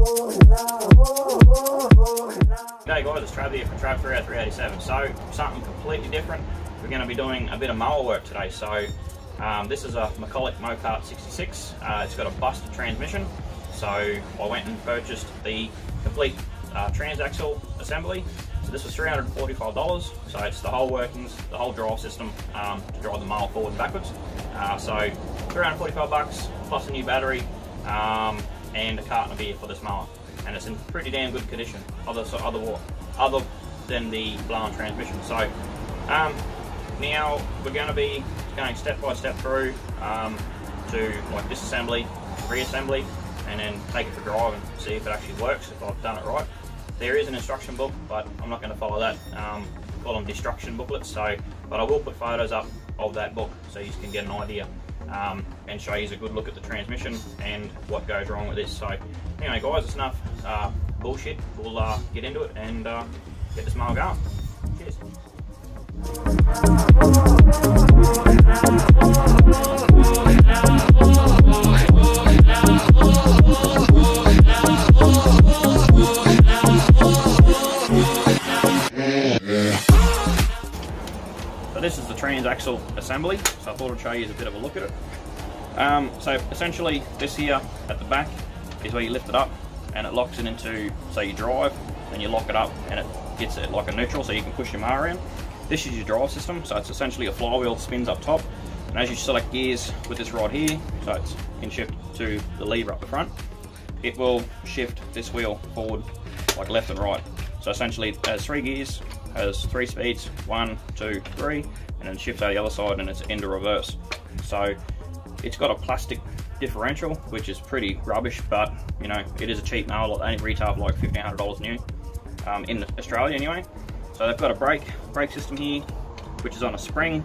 G'day guys, it's Trav here from Trav 387. So, something completely different. We're going to be doing a bit of mower work today. So, um, this is a McCulloch Mowcart 66. Uh, it's got a busted transmission. So, I went and purchased the complete uh, transaxle assembly. So this was $345. So it's the whole workings, the whole drive system um, to drive the mower forward and backwards. Uh, so 345 bucks plus a new battery um, and a carton of beer for this mower. And it's in pretty damn good condition, other so other other than the blown transmission. So um, now we're going to be going step by step through um, to like disassembly, reassembly, and then take it for drive and see if it actually works, if I've done it right. There is an instruction book, but I'm not going to follow that. Um, call them destruction booklets. So, but I will put photos up of that book so you can get an idea um, and show you a good look at the transmission and what goes wrong with this. So, anyway, guys, it's enough uh, bullshit. We'll uh, get into it and uh, get this mail going. Cheers. Transaxle assembly, so I thought I'd show you a bit of a look at it. Um, so essentially this here at the back is where you lift it up and it locks it into, say you drive, and you lock it up and it gets it like a neutral so you can push your mower around. This is your drive system, so it's essentially a flywheel spins up top and as you select gears with this rod here, so it's in shift to the lever up the front, it will shift this wheel forward like left and right. So essentially it has three gears, has three speeds, one, two, three, and then shifts out the other side and it's into reverse. So it's got a plastic differential, which is pretty rubbish, but you know, it is a cheap mower, they only retail for like $1,500 new, um, in Australia anyway. So they've got a brake, brake system here, which is on a spring,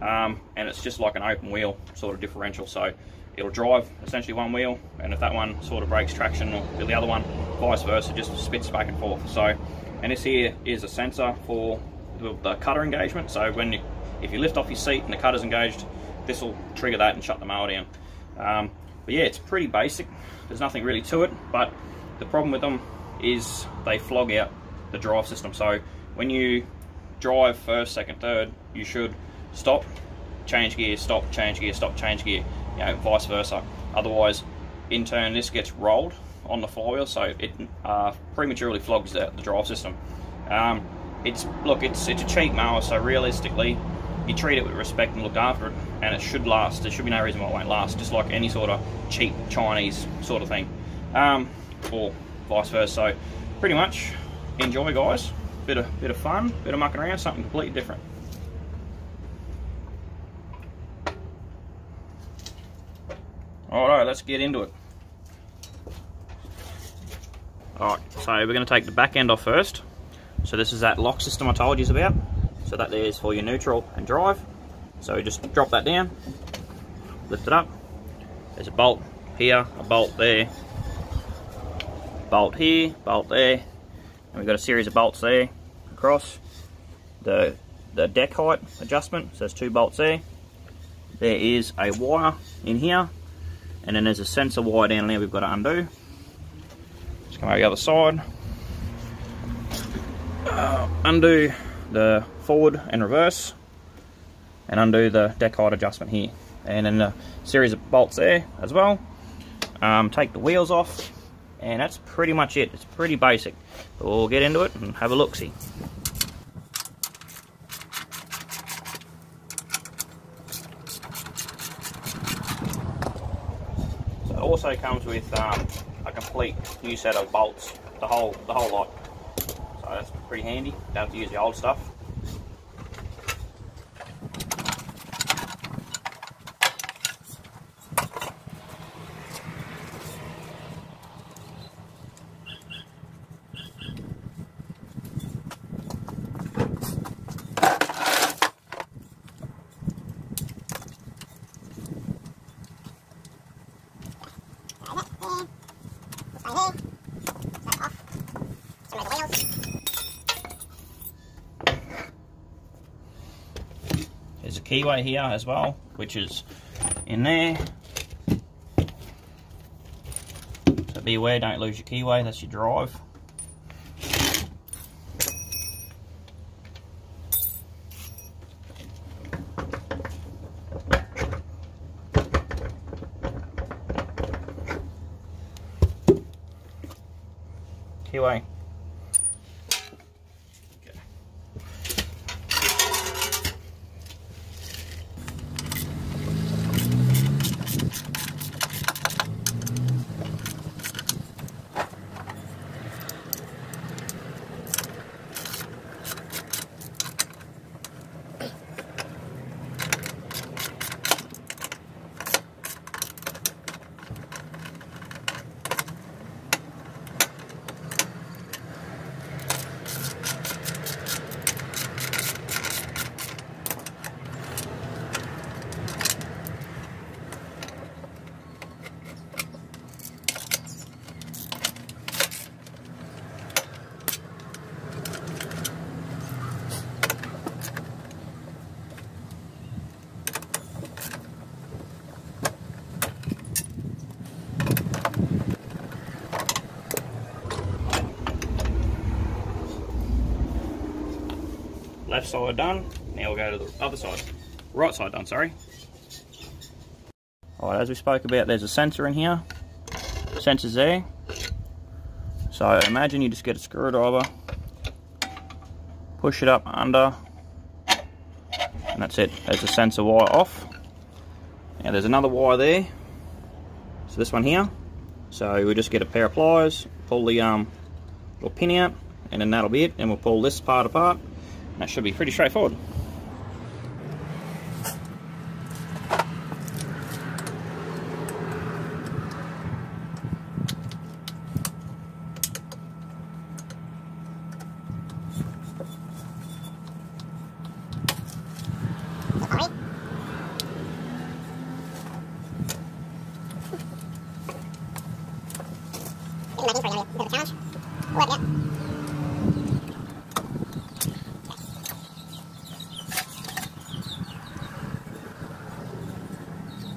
um, and it's just like an open wheel sort of differential. So it'll drive essentially one wheel, and if that one sort of breaks traction, or the other one, vice versa, just spits back and forth. So, and this here is a sensor for the, the cutter engagement. So when you, if you lift off your seat and the cutter's engaged, this will trigger that and shut the mower down. Um, but yeah, it's pretty basic. There's nothing really to it, but the problem with them is they flog out the drive system. So when you drive first, second, third, you should stop, change gear, stop, change gear, stop, change gear, you know, vice versa. Otherwise, in turn, this gets rolled on the flywheel, so it uh, prematurely flogs the, the drive system. Um, it's look, it's it's a cheap mower, so realistically, you treat it with respect and look after it, and it should last. There should be no reason why it won't last, just like any sort of cheap Chinese sort of thing, um, or vice versa. So, pretty much, enjoy, guys. Bit of bit of fun, bit of mucking around, something completely different. Alright, let's get into it. Alright, so we're going to take the back end off first. So this is that lock system I told you about. So that there is for your neutral and drive. So just drop that down, lift it up. There's a bolt here, a bolt there, bolt here, bolt there. And we've got a series of bolts there across. The, the deck height adjustment, so there's two bolts there. There is a wire in here and then there's a sensor wire down there we've got to undo. Just come over the other side. Uh, undo the forward and reverse and undo the deck height adjustment here. And then a series of bolts there as well. Um, take the wheels off and that's pretty much it. It's pretty basic. But we'll get into it and have a look-see. So It also comes with um, a complete new set of bolts, the whole the whole lot. Pretty handy. Don't have to use the old stuff. Keyway here as well, which is in there. So be aware, don't lose your keyway, that's your drive. Keyway side done. Now we'll go to the other side. Right side done, sorry. Alright, as we spoke about, there's a sensor in here. Sensor's there. So imagine you just get a screwdriver, push it up under, and that's it. There's a sensor wire off. Now there's another wire there. So this one here. So we just get a pair of pliers, pull the um, little pin out, and then that'll be it. And we'll pull this part apart that should be pretty straightforward.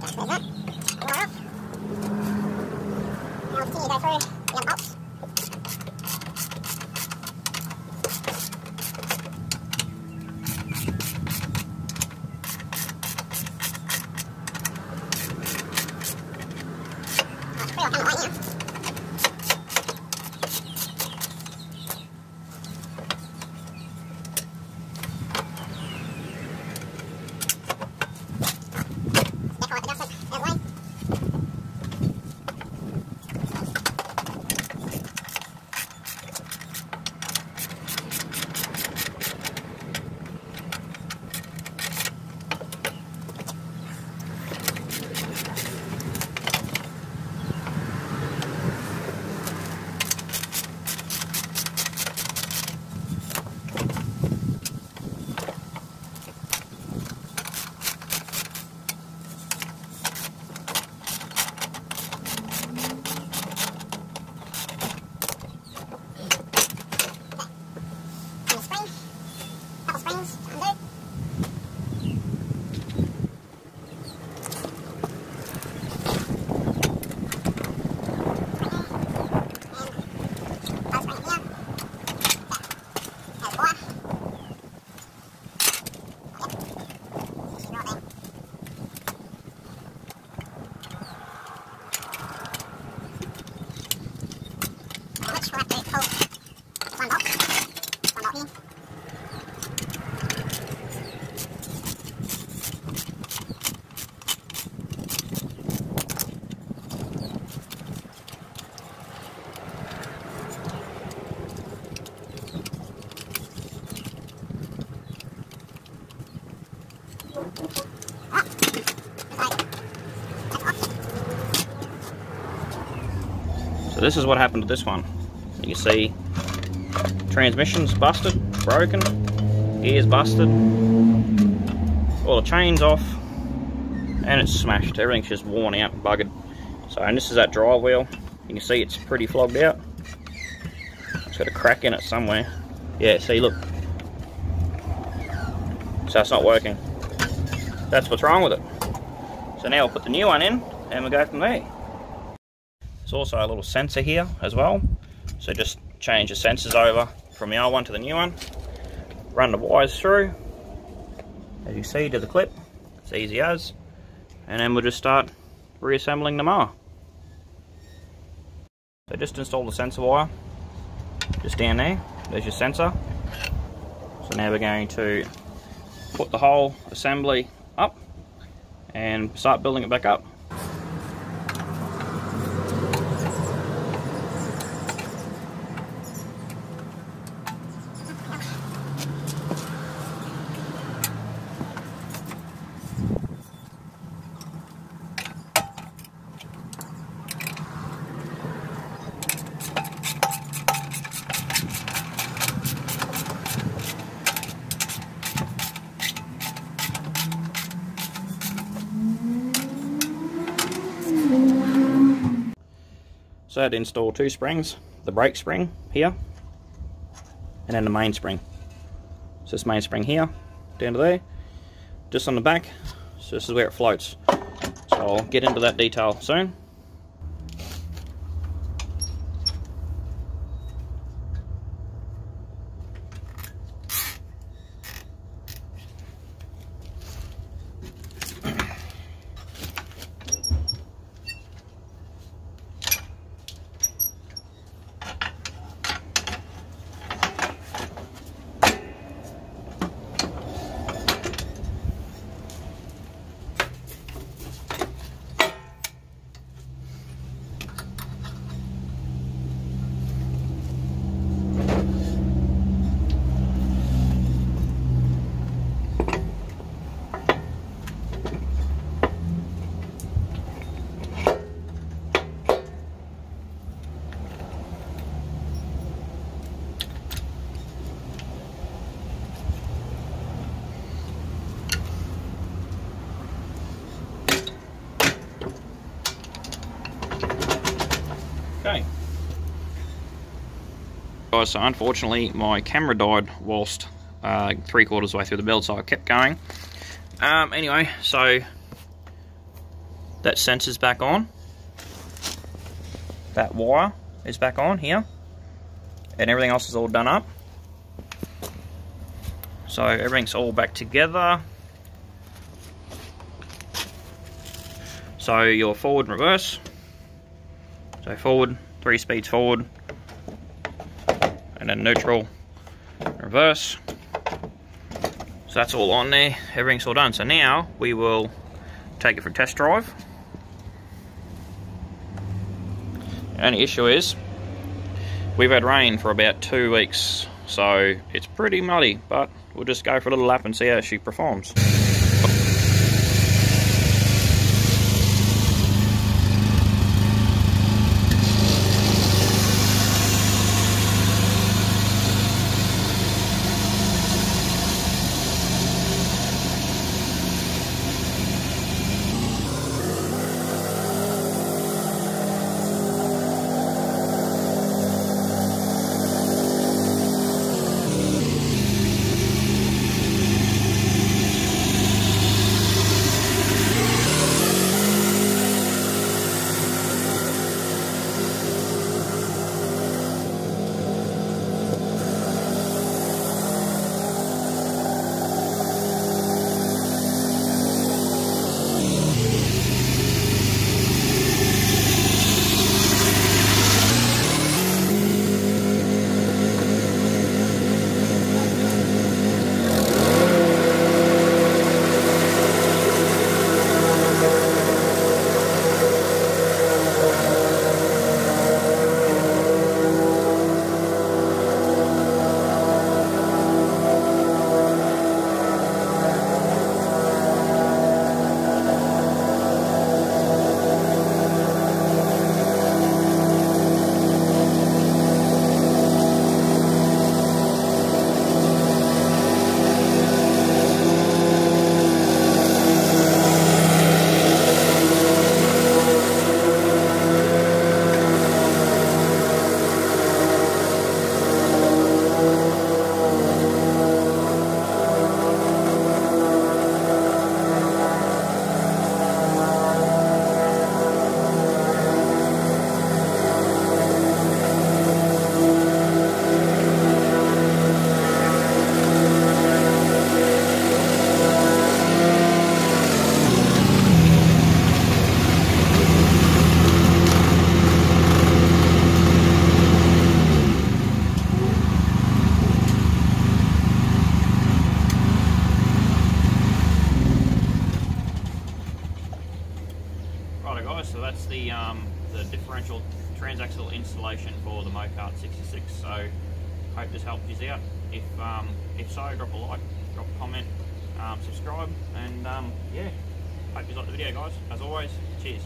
来了来了继续再 So this is what happened to this one. You see transmission's busted, broken, gear's busted, all the chain's off, and it's smashed. Everything's just worn out and buggered. So, and this is that drive wheel. You can see it's pretty flogged out. It's got a crack in it somewhere. Yeah, see, look. So it's not working. That's what's wrong with it. So now we'll put the new one in, and we'll go from there. There's also a little sensor here as well. So just change the sensors over from the old one to the new one. Run the wires through, as you see, to the clip. It's easy as. And then we'll just start reassembling the mower. So just install the sensor wire, just down there, there's your sensor. So now we're going to put the whole assembly and start building it back up. So I had to install two springs, the brake spring here, and then the main spring. So this main spring here, down to there, just on the back, so this is where it floats. So I'll get into that detail soon. Guys, so unfortunately my camera died whilst uh, three quarters way through the build, so I kept going. Um, anyway, so that sensor's back on. That wire is back on here. And everything else is all done up. So everything's all back together. So your forward and reverse. So forward, three speeds forward, and then neutral, reverse. So that's all on there, everything's all done. So now we will take it for a test drive. The only issue is, we've had rain for about two weeks, so it's pretty muddy, but we'll just go for a little lap and see how she performs. Installation for the Mowcart 66. So hope this helped you out. If um, if so, drop a like, drop a comment, um, subscribe, and um, yeah, hope you liked the video, guys. As always, cheers.